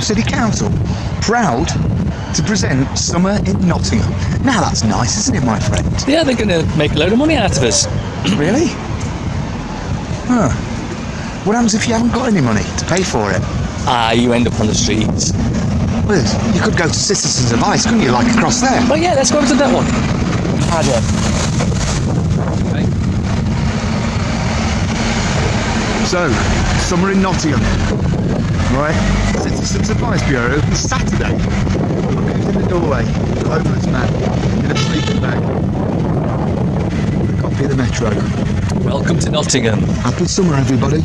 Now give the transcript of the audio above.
City Council, proud to present Summer in Nottingham. Now that's nice, isn't it, my friend? Yeah, they're going to make a load of money out of us. Really? Huh. What happens if you haven't got any money to pay for it? Ah, you end up on the streets. Well, you could go to Citizens Advice, couldn't you, like across there? Oh yeah, let's go over to that one. So, summer in Nottingham. Right? Citizens Advice Bureau opens Saturday. Look who's in the doorway. A homeless man in a sleeping bag. A copy of the Metro. Welcome to Nottingham. Happy summer, everybody.